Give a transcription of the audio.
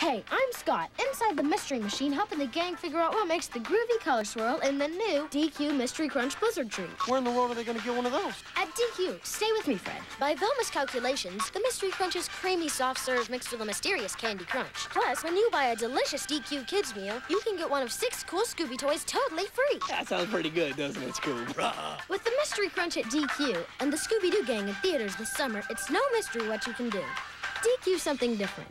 Hey, I'm Scott, inside the Mystery Machine, helping the gang figure out what makes the groovy color swirl in the new DQ Mystery Crunch Blizzard Treat. Where in the world are they going to get one of those? At DQ, stay with me, Fred. By Velma's calculations, the Mystery Crunch is creamy soft serve mixed with a mysterious candy crunch. Plus, when you buy a delicious DQ Kids meal, you can get one of six cool Scooby toys totally free. That sounds pretty good, doesn't it, Scoob? With the Mystery Crunch at DQ and the Scooby Doo gang in theaters this summer, it's no mystery what you can do. DQ something different.